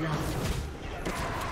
blood.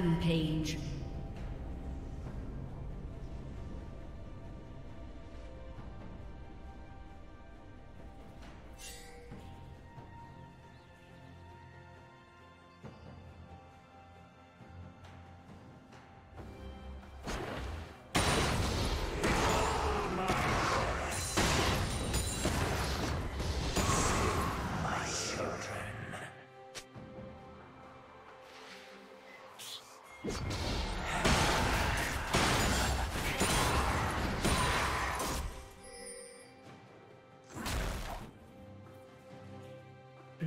Rampage.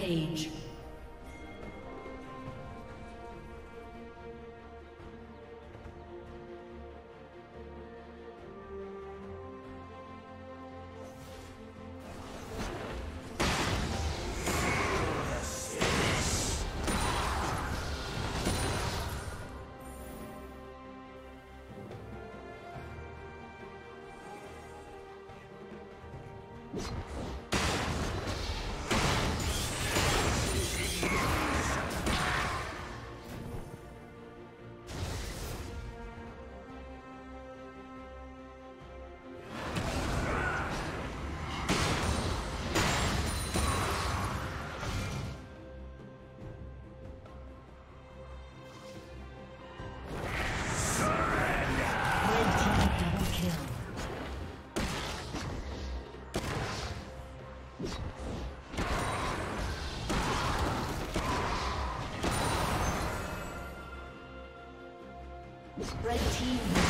Rampage. Red team.